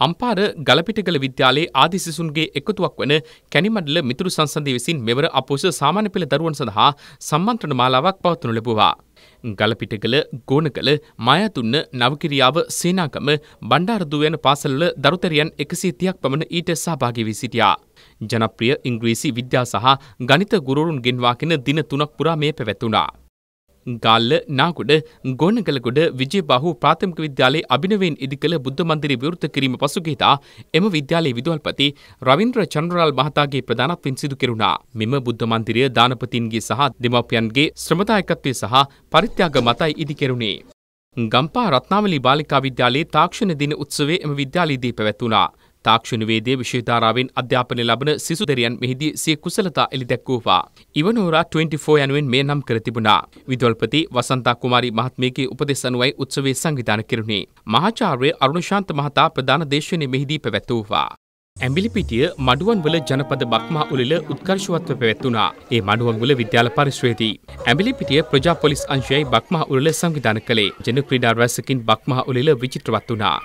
අම්පාර ගලපිටගල විද්‍යාලයේ ආදි සිසුන්ගේ එකතුවක් වන කැනිමඩල මිතුරු සංසන්ධය විසින් මෙවර අපෝස සාමාන්‍ය පෙළ දරුවන් සඳහා සම්මන්ත්‍රණ මාලාවක් පවත්වනු ලැබුවා. ගලපිටකල ගෝනකල මයතුන්න නවකිරියාව සේනාකම බණ්ඩාරදුව යන පාසල්වල දරුතරියන් එකසී තියක් පමණ ඊට සහභාගී වී සිටියා. ජනප්‍රිය ඉංග්‍රීසි විද්‍යා සහ ගනිත ගුරුවරුන් ගෙන්වාගෙන දින තුනක් පුරා මේ පැවැත්වුණා. ගාල්ල නාගොඩ ගෝනගලගොඩ විජයබාහු ප්‍රාථමික විද්‍යාලයේ අභිනවයෙන් ඉදිකළ බුද්ධ මන්දිරය විවෘත කිරීම පසුගියදා එම විද්‍යාලයේ විදුහල්පති රවින්ද්‍ර චන්ද්‍රලාල් මහතාගේ ප්‍රධානත්වයෙන් සිදු කෙරුණා. මෙම බුද්ධ මන්දිරය දානපතින්ගේ සහ දෙමව්පියන්ගේ ශ්‍රමදායකත්වය සහ පරිත්‍යාග මතයි ඉදිකෙරුණේ. ගම්පා රත්නාවලි බාලිකා විද්‍යාලයේ තාක්ෂණ දින උත්සවයේ එම විද්‍යාලයේදී පැවැත්වුණා. තාක්ෂණවේදය විශ්වධාරාවෙන් අධ්‍යාපනය ලබන සිසුදරයන් මෙහිදී සිය කුසලතා එළි දැක්වූවා. ඉවනෝරා 24 යනුවෙන් මේ නම් කර තිබුණා. විදොල්පති වසන්තා කුමාරි මහත්මයගේ උපදෙස් අනුවයි උත්සවේ සංවිධාන කෙරුණේ. මහාචාර්ය අරුණශාන්ත මහතා ප්‍රධාන දේශනය මෙහිදී පැවැත්වූවා. ඇම්බිලිපිටිය මඩුවන්වල ජනපද බක්මා උලිල උත්කර්ශවත්ව පැවැත්වුණා. ඒ මඩුවන්වල විද්‍යාල පරිශ්‍රයේදී. ඇම්බිලිපිටිය ප්‍රජා පොලිස් අංශයයි බක්මා උලිල සංවිධාන කළේ. ජන ක්‍රීඩා රැසකින් බක්මා උලිල විචිත්‍රවත් වුණා.